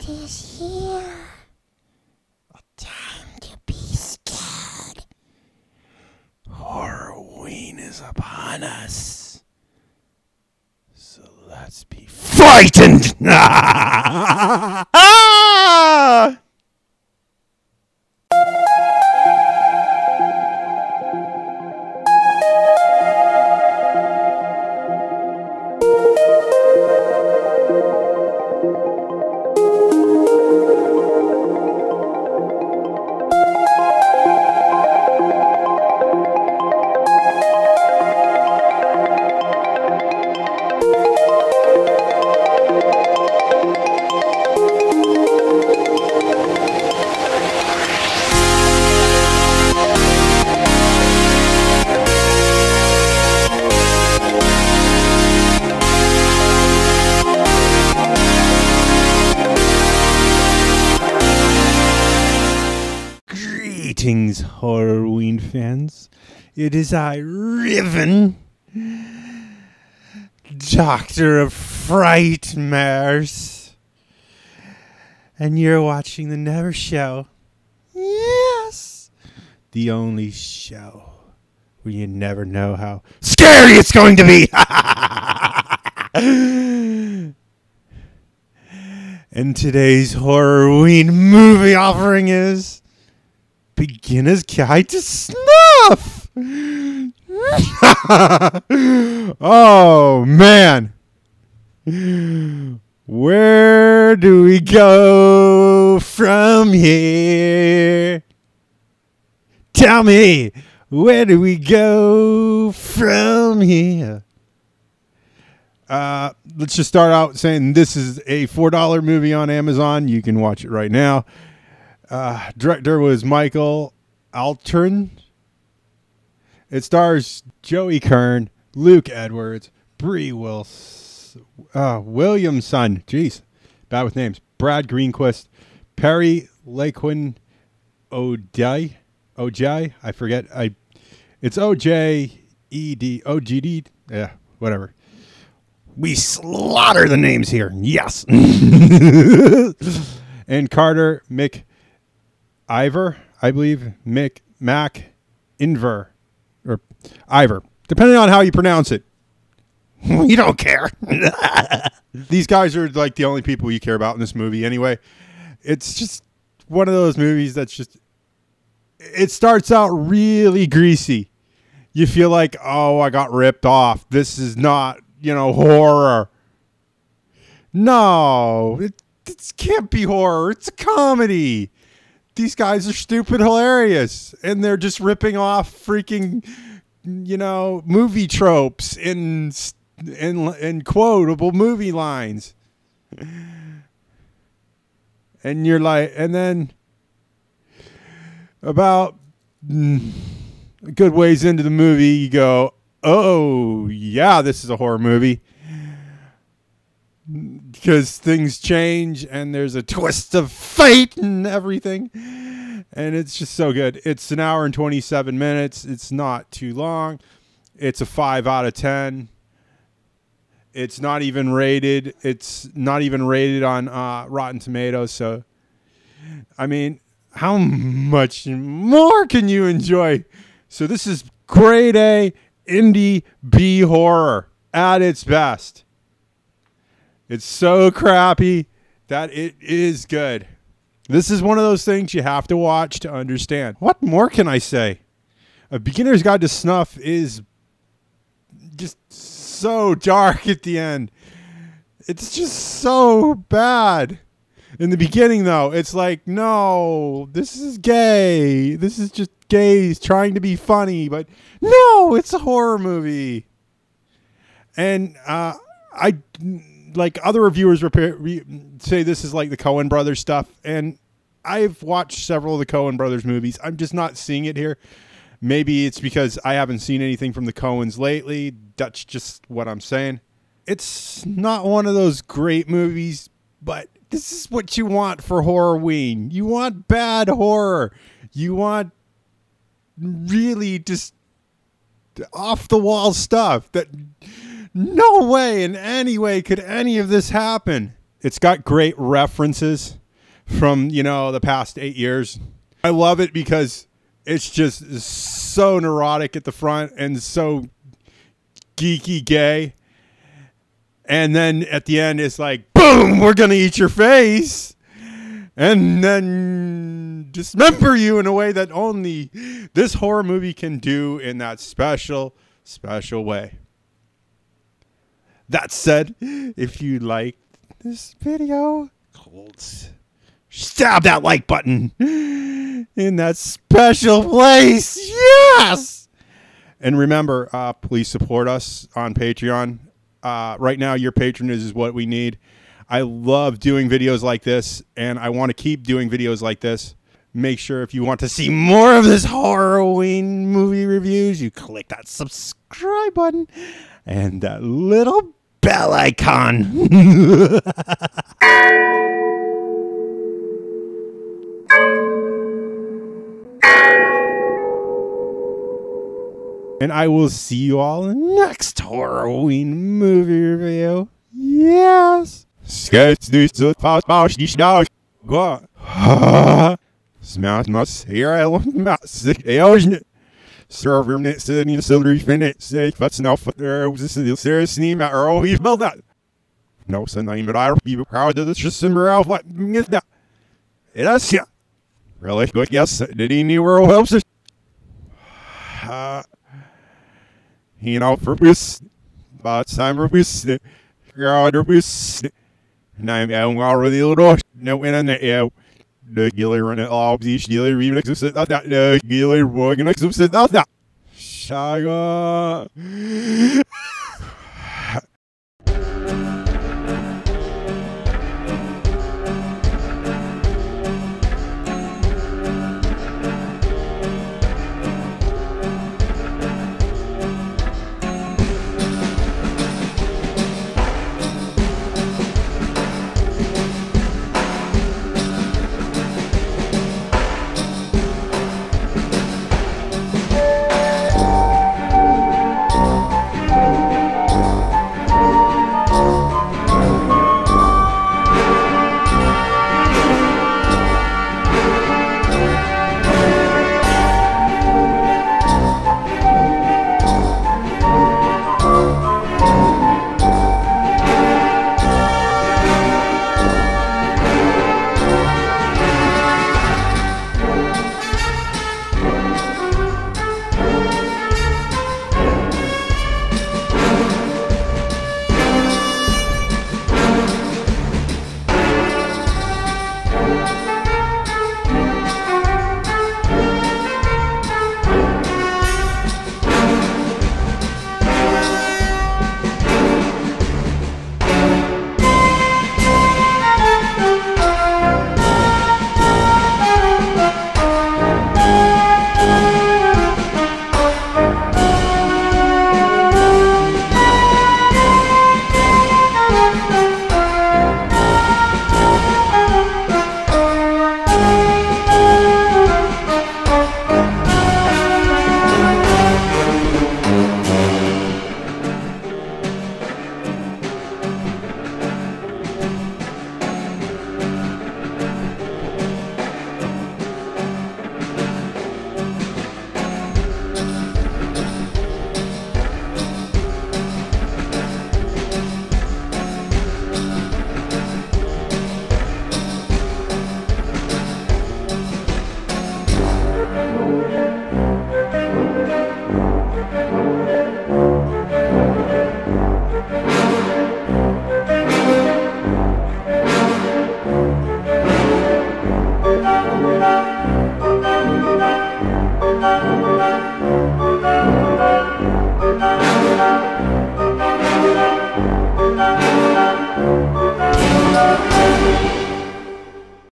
It is here. A time to be scared. Halloween is upon us. So let's be frightened. Ah! Greetings, Horrorween fans. It is I, Reven, Doctor of Frightmares. And you're watching The Never Show. Yes! The only show where you never know how scary it's going to be. and today's Horrorween movie offering is Beginner's Guide to Snuff. oh man. Where do we go from here? Tell me, where do we go from here? Uh, let's just start out saying this is a $4 movie on Amazon. You can watch it right now. Uh, director was Michael Altieri. It stars Joey Kern, Luke Edwards, Bree Wills, uh, Williamson. Jeez, bad with names. Brad Greenquist, Perry Laquin, O'Day, Oj. I forget. I. It's O J E D O G D. Yeah, whatever. We slaughter the names here. Yes. and Carter Mick Ivor, I believe, Mick Mac Inver or Ivor, depending on how you pronounce it. you don't care. These guys are like the only people you care about in this movie anyway. It's just one of those movies that's just it starts out really greasy. You feel like, "Oh, I got ripped off. This is not, you know, horror." No, it, it can't be horror. It's a comedy these guys are stupid hilarious and they're just ripping off freaking you know movie tropes and and and quotable movie lines. And you're like and then about mm, good ways into the movie you go oh yeah this is a horror movie because things change and there's a twist of fate and everything. And it's just so good. It's an hour and 27 minutes. It's not too long. It's a 5 out of 10. It's not even rated. It's not even rated on uh, Rotten Tomatoes. So, I mean, how much more can you enjoy? So, this is grade A indie B horror at its best. It's so crappy that it is good. This is one of those things you have to watch to understand. What more can I say? A Beginner's Guide to Snuff is just so dark at the end. It's just so bad. In the beginning, though, it's like, no, this is gay. This is just gays trying to be funny, but no, it's a horror movie. And uh, I like other reviewers repair, re, say this is like the Coen brothers stuff and I've watched several of the Coen brothers movies. I'm just not seeing it here. Maybe it's because I haven't seen anything from the Coens lately. That's just what I'm saying. It's not one of those great movies, but this is what you want for Horrorween. You want bad horror. You want really just off the wall stuff that no way in any way could any of this happen. It's got great references from, you know, the past eight years. I love it because it's just so neurotic at the front and so geeky gay. And then at the end, it's like, boom, we're going to eat your face. And then dismember you in a way that only this horror movie can do in that special, special way. That said, if you like this video, stab that like button in that special place. Yes. And remember, uh, please support us on Patreon. Uh, right now, your patronage is what we need. I love doing videos like this, and I want to keep doing videos like this. Make sure if you want to see more of this Horrorween movie reviews, you click that subscribe button and that little bell icon. and I will see you all next Horrorween movie review. Yes. Go. Smash here I want not sick ailment. Server net sitting in silver finite say but now for there was this serious name at all he spelled that. No son name but I be proud of this just simmer out what is that. Is yeah. Really good yes did he knew where us. Uh, you know for this but time for this God for this I'm already lost no internet yeah the gilly it all these gilly remix of